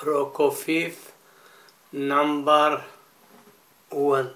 Prokofiev number one